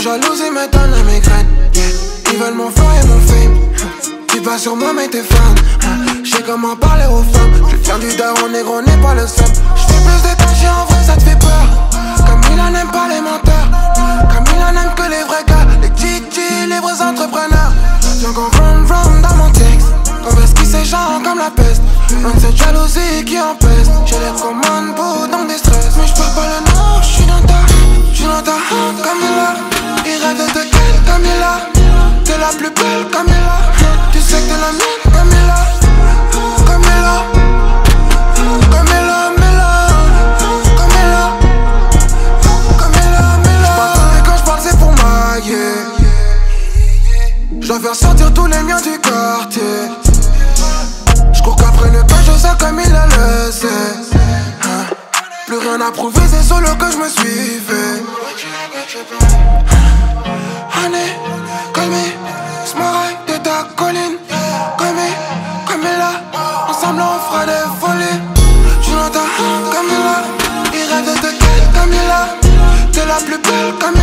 Jalousie m'étonne la migraine. Ils veulent mon fort et mon fame. Tu vas sur moi mais t'es fan. Je sais comment parler aux femmes. Je tiens du daron négro n'est pas le seul. Je suis plus détaché en vrai ça te fait peur. Comme il n'aime pas les menteurs. Comme il n'aime que les vrais gars. Les titi, les vrais entrepreneurs. Donc on vroom vroom dans mon texte. On ce qui s'échange comme la peste. On cette jalousie qui empeste J'ai les commandes Je dois faire sortir tous les miens du quartier. J'cours qu'après le pain, je sais comme il le sait. Hein. Plus rien à prouver, c'est solo que je me suis la plus belle comme